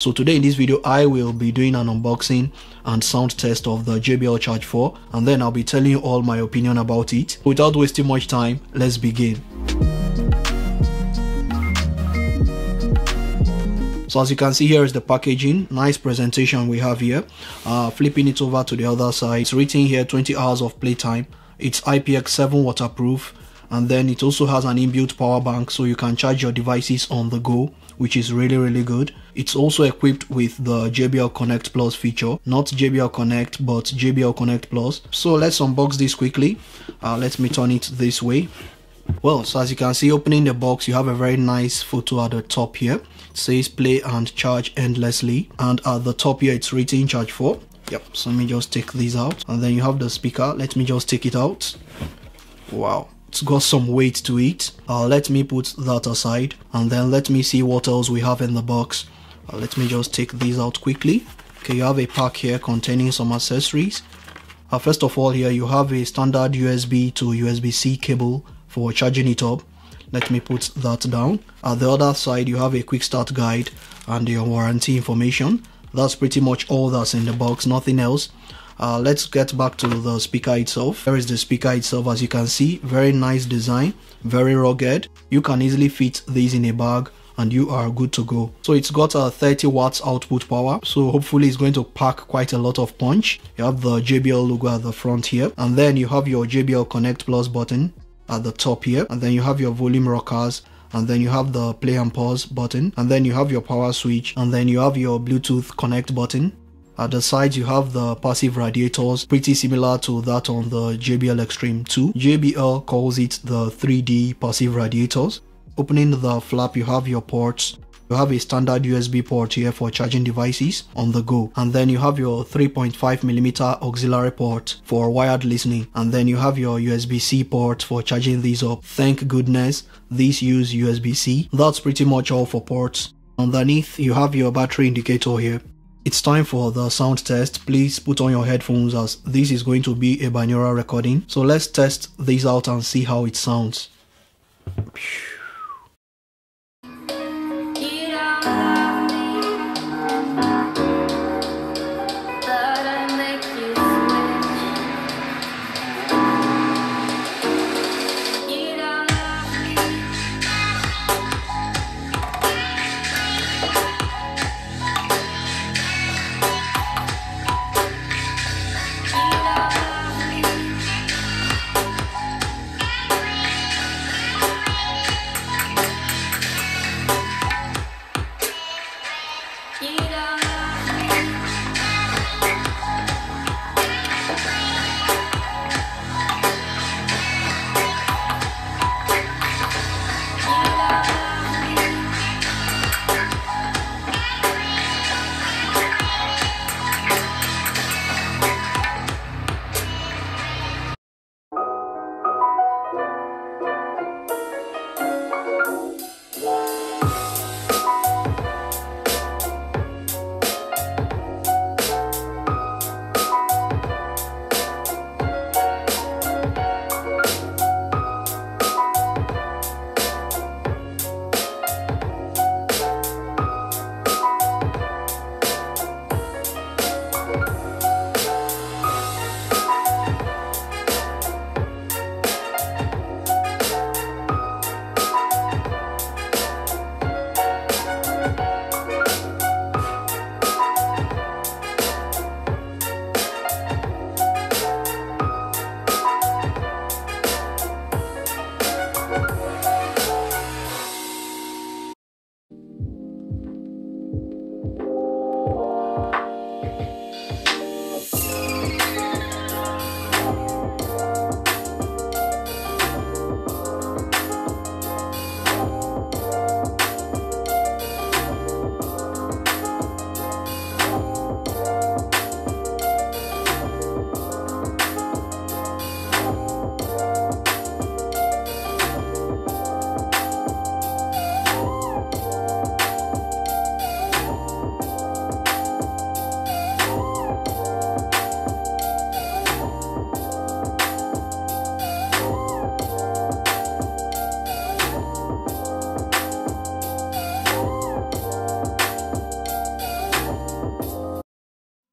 So today in this video I will be doing an unboxing and sound test of the JBL Charge 4 and then I'll be telling you all my opinion about it. Without wasting much time, let's begin. So as you can see here is the packaging, nice presentation we have here. Uh, flipping it over to the other side, it's written here 20 hours of playtime. It's IPX7 waterproof and then it also has an inbuilt power bank so you can charge your devices on the go which is really really good. It's also equipped with the JBL Connect Plus feature. Not JBL Connect but JBL Connect Plus. So let's unbox this quickly. Uh, let me turn it this way. Well so as you can see opening the box you have a very nice photo at the top here. It says play and charge endlessly. And at the top here it's written Charge 4. Yep so let me just take these out. And then you have the speaker. Let me just take it out. Wow it's got some weight to it uh, let me put that aside and then let me see what else we have in the box. Uh, let me just take these out quickly. Okay you have a pack here containing some accessories. Uh, first of all here you have a standard USB to USB-C cable for charging it up. Let me put that down. At the other side you have a quick start guide and your warranty information. That's pretty much all that's in the box nothing else uh, let's get back to the speaker itself. There is the speaker itself as you can see. Very nice design very rugged. You can easily fit these in a bag and you are good to go. So it's got a 30 watts output power. So hopefully it's going to pack quite a lot of punch. You have the jbl logo at the front here. And then you have your jbl connect plus button at the top here. And then you have your volume rockers. And then you have the play and pause button. And then you have your power switch. And then you have your bluetooth connect button at the sides you have the passive radiators pretty similar to that on the JBL Xtreme 2. JBL calls it the 3D passive radiators. Opening the flap you have your ports. You have a standard USB port here for charging devices on the go and then you have your 3.5mm auxiliary port for wired listening and then you have your USB-C port for charging these up. Thank goodness these use USB-C. That's pretty much all for ports. Underneath you have your battery indicator here. It's time for the sound test. Please put on your headphones as this is going to be a binaural recording. So let's test this out and see how it sounds.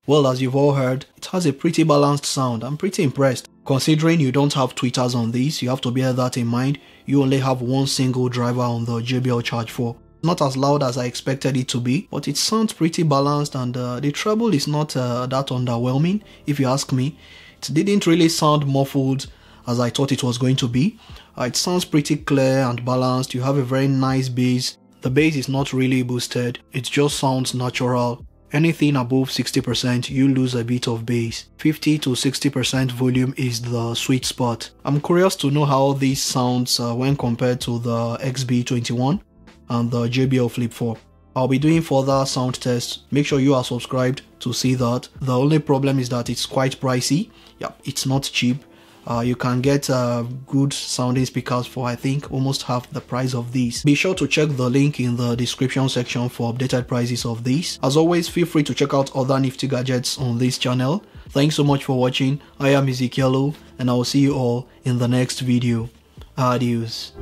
Well, as you've all heard, it has a pretty balanced sound. I'm pretty impressed. Considering you don't have tweeters on this, you have to bear that in mind. You only have one single driver on the JBL Charge 4. Not as loud as I expected it to be, but it sounds pretty balanced and uh, the treble is not uh, that underwhelming if you ask me. It didn't really sound muffled as I thought it was going to be. Uh, it sounds pretty clear and balanced. You have a very nice bass. The bass is not really boosted. It just sounds natural. Anything above 60% you lose a bit of bass. 50 to 60% volume is the sweet spot. I'm curious to know how this sounds uh, when compared to the XB21 and the JBL Flip 4. I'll be doing further sound tests. Make sure you are subscribed to see that. The only problem is that it's quite pricey. Yeah, it's not cheap uh, you can get uh, good sounding speakers for I think almost half the price of these. Be sure to check the link in the description section for updated prices of these. As always, feel free to check out other nifty gadgets on this channel. Thanks so much for watching. I am Ezekielo and I will see you all in the next video. Adios.